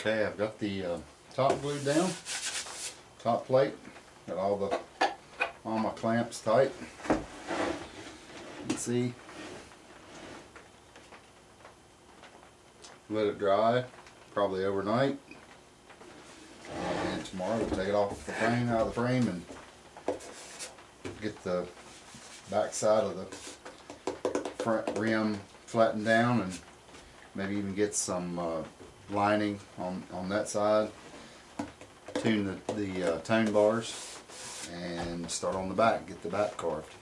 Okay, I've got the uh, top glued down, top plate, got all the all my clamps tight. Let's see. Let it dry, probably overnight. And tomorrow we'll take it off the frame, out of the frame, and get the back side of the front rim flattened down, and maybe even get some uh, lining on on that side. Tune the the uh, tone bars, and start on the back. Get the back carved.